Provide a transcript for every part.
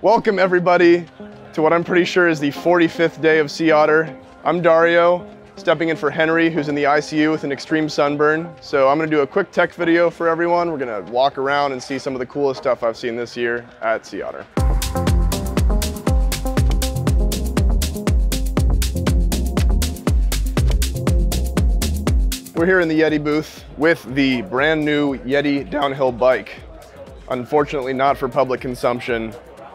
Welcome everybody to what I'm pretty sure is the 45th day of Sea Otter. I'm Dario, stepping in for Henry, who's in the ICU with an extreme sunburn. So I'm gonna do a quick tech video for everyone. We're gonna walk around and see some of the coolest stuff I've seen this year at Sea Otter. We're here in the Yeti booth with the brand new Yeti downhill bike. Unfortunately not for public consumption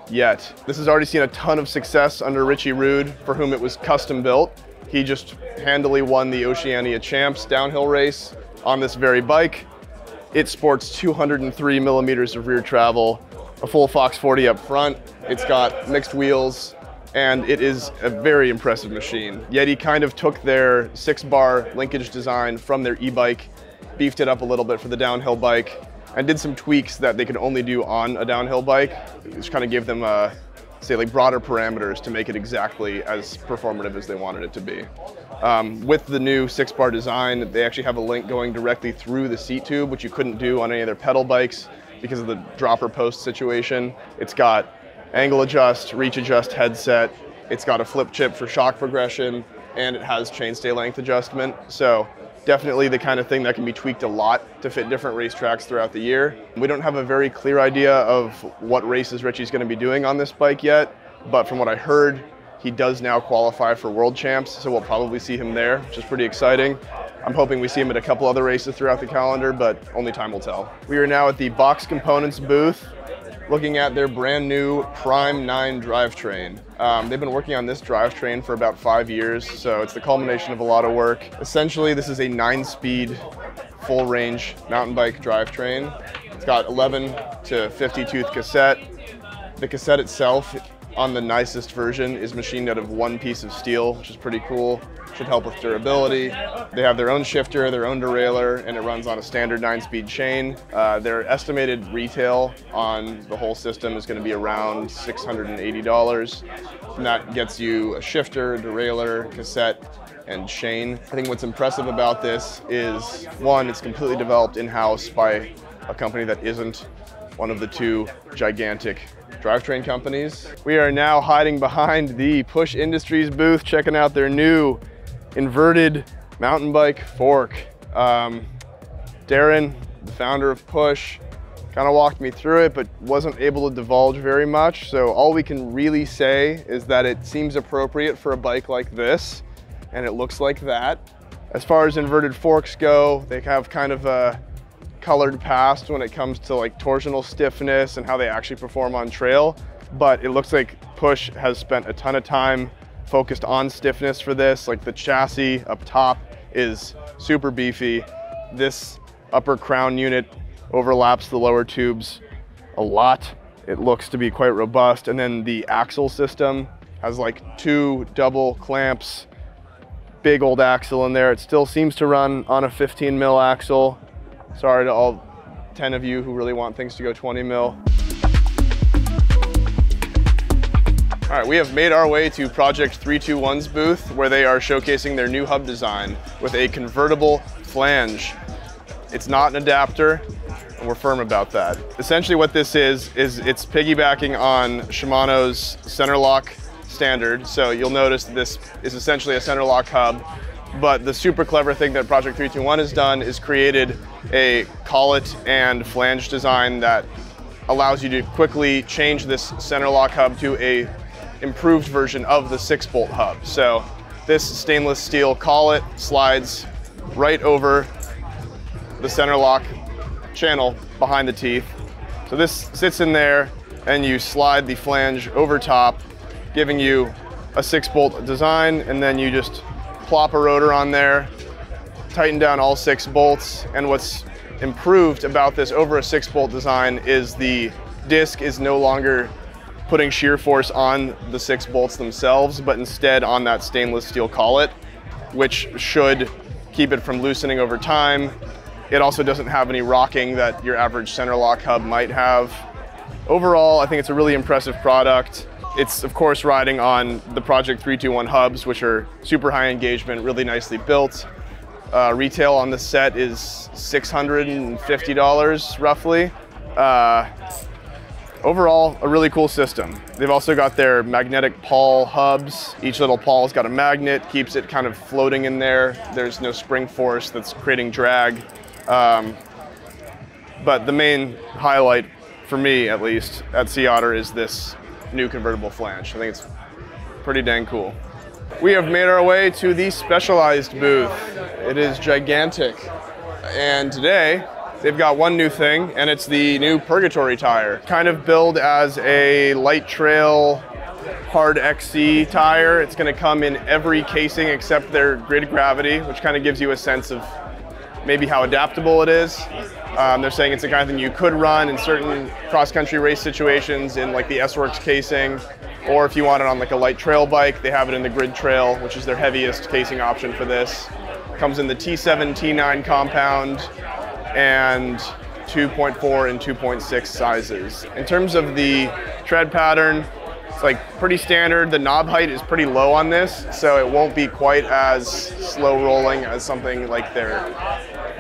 yet. This has already seen a ton of success under Richie Rude, for whom it was custom built. He just handily won the Oceania Champs downhill race on this very bike. It sports 203 millimeters of rear travel, a full Fox 40 up front. It's got mixed wheels, and it is a very impressive machine. Yeti kind of took their six bar linkage design from their e-bike, beefed it up a little bit for the downhill bike, and did some tweaks that they could only do on a downhill bike, which kind of gave them, uh, say, like broader parameters to make it exactly as performative as they wanted it to be. Um, with the new six bar design, they actually have a link going directly through the seat tube, which you couldn't do on any of their pedal bikes because of the dropper post situation. It's got angle adjust, reach adjust headset. It's got a flip chip for shock progression, and it has chainstay length adjustment. So definitely the kind of thing that can be tweaked a lot to fit different racetracks throughout the year. We don't have a very clear idea of what races Richie's going to be doing on this bike yet, but from what I heard, he does now qualify for world champs, so we'll probably see him there, which is pretty exciting. I'm hoping we see him at a couple other races throughout the calendar, but only time will tell. We are now at the Box Components booth looking at their brand new Prime 9 drivetrain. Um, they've been working on this drivetrain for about five years, so it's the culmination of a lot of work. Essentially, this is a nine-speed, full-range mountain bike drivetrain. It's got 11 to 50 tooth cassette. The cassette itself on the nicest version is machined out of one piece of steel, which is pretty cool should help with durability. They have their own shifter, their own derailleur, and it runs on a standard nine-speed chain. Uh, their estimated retail on the whole system is going to be around $680. And that gets you a shifter, derailleur, cassette, and chain. I think what's impressive about this is, one, it's completely developed in-house by a company that isn't one of the two gigantic drivetrain companies. We are now hiding behind the Push Industries booth, checking out their new inverted mountain bike fork. Um, Darren, the founder of Push, kind of walked me through it, but wasn't able to divulge very much. So all we can really say is that it seems appropriate for a bike like this, and it looks like that. As far as inverted forks go, they have kind of a colored past when it comes to like torsional stiffness and how they actually perform on trail. But it looks like Push has spent a ton of time focused on stiffness for this. Like the chassis up top is super beefy. This upper crown unit overlaps the lower tubes a lot. It looks to be quite robust. And then the axle system has like two double clamps, big old axle in there. It still seems to run on a 15 mil axle. Sorry to all 10 of you who really want things to go 20 mil. All right, we have made our way to Project 321's booth where they are showcasing their new hub design with a convertible flange. It's not an adapter, and we're firm about that. Essentially what this is, is it's piggybacking on Shimano's center lock standard. So you'll notice this is essentially a center lock hub, but the super clever thing that Project 321 has done is created a collet and flange design that allows you to quickly change this center lock hub to a improved version of the six bolt hub. So this stainless steel collet slides right over the center lock channel behind the teeth. So this sits in there and you slide the flange over top, giving you a six bolt design and then you just plop a rotor on there, tighten down all six bolts. And what's improved about this over a six bolt design is the disc is no longer putting shear force on the six bolts themselves, but instead on that stainless steel collet, which should keep it from loosening over time. It also doesn't have any rocking that your average center lock hub might have. Overall, I think it's a really impressive product. It's of course riding on the Project 321 hubs, which are super high engagement, really nicely built. Uh, retail on the set is $650 roughly. Uh, overall, a really cool system. They've also got their magnetic pawl hubs. Each little pawl's got a magnet, keeps it kind of floating in there. There's no spring force that's creating drag. Um, but the main highlight, for me at least, at Sea Otter is this new convertible flange. I think it's pretty dang cool. We have made our way to the Specialized booth. It is gigantic. And today, they've got one new thing, and it's the new Purgatory tire. Kind of billed as a light trail hard XC tire. It's gonna come in every casing except their grid gravity, which kind of gives you a sense of maybe how adaptable it is. Um, they're saying it's the kind of thing you could run in certain cross-country race situations in like the S-Works casing, or if you want it on like a light trail bike, they have it in the Grid Trail, which is their heaviest casing option for this. Comes in the T7, T9 compound, and 2.4 and 2.6 sizes. In terms of the tread pattern, it's like pretty standard. The knob height is pretty low on this, so it won't be quite as slow rolling as something like their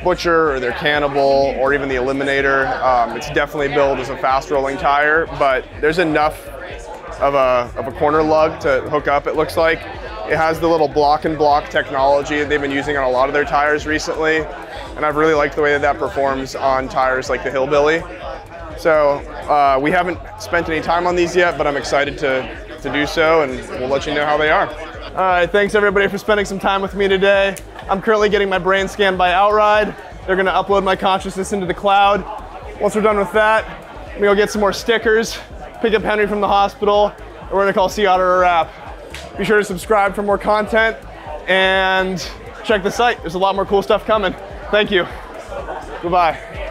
Butcher or their Cannibal or even the Eliminator. Um, it's definitely billed as a fast rolling tire, but there's enough of a, of a corner lug to hook up, it looks like. It has the little block and block technology that they've been using on a lot of their tires recently, and I've really liked the way that that performs on tires like the Hillbilly. So uh, we haven't spent any time on these yet, but I'm excited to, to do so, and we'll let you know how they are. All right, thanks everybody for spending some time with me today. I'm currently getting my brain scanned by Outride. They're gonna upload my consciousness into the cloud. Once we're done with that, I'm gonna go get some more stickers, pick up Henry from the hospital, and we're gonna call Sea Otter a wrap. Be sure to subscribe for more content and check the site. There's a lot more cool stuff coming. Thank you. Goodbye.